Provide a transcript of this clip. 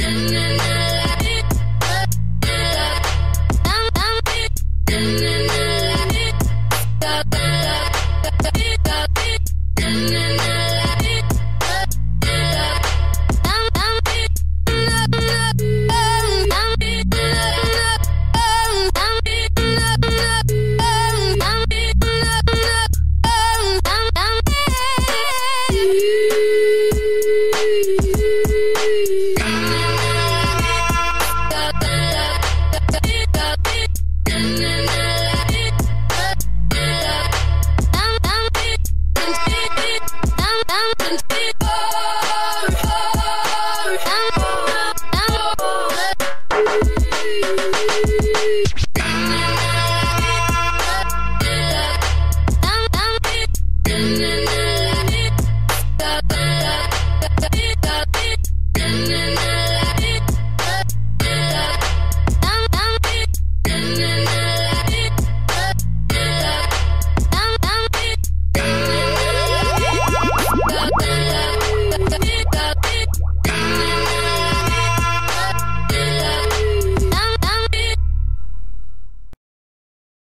na na na